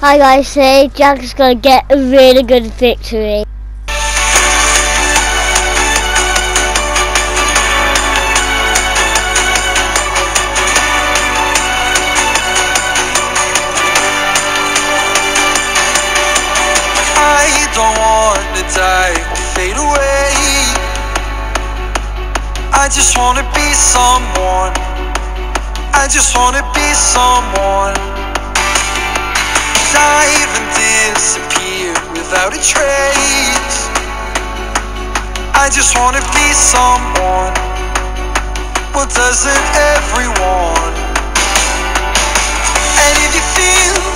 Hi guys, today Jack is going to get a really good victory. I don't want to die or fade away. I just wanna be someone. I just wanna be someone. Dive and disappear without a trace. I just wanna be someone. Well, doesn't everyone? And if you feel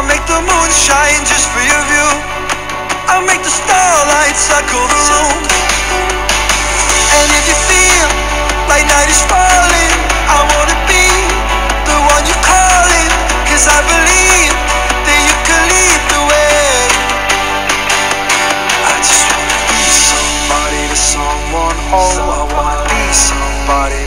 I'll make the moon shine just for your view. I'll make the starlight circle the room. And if you feel like night is falling, I wanna be the one you're calling. Cause I believe that you can lead the way. I just wanna be somebody to someone. Oh,